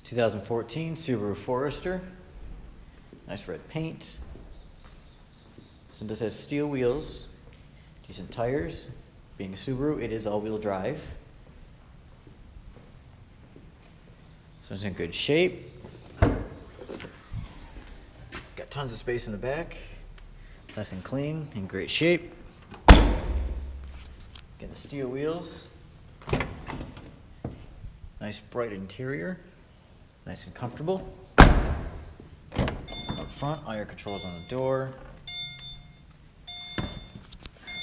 It's 2014 Subaru Forester. Nice red paint. So one does have steel wheels, decent tires. Being a Subaru, it is all-wheel drive. So it's in good shape. Got tons of space in the back. It's nice and clean, in great shape. Getting the steel wheels. Nice bright interior. Nice and comfortable. Up front, all your controls on the door.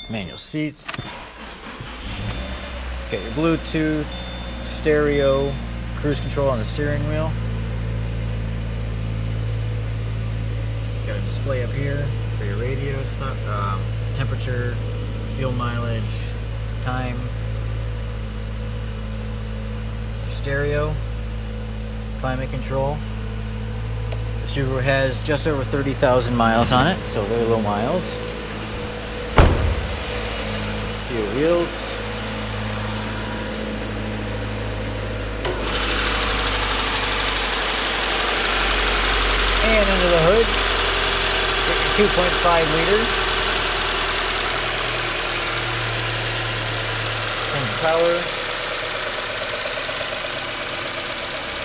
Manual seats. Got your Bluetooth, stereo, cruise control on the steering wheel. Got a display up here for your radio stuff, um, temperature, fuel mileage, time. Your stereo, climate control. The Subaru has just over 30,000 miles on it, so very low miles. Steel wheels. And under the hood, get your 2.5 liter. And power.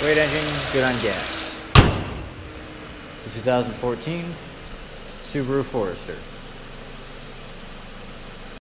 Great engine, good on gas. A 2014 Subaru Forester.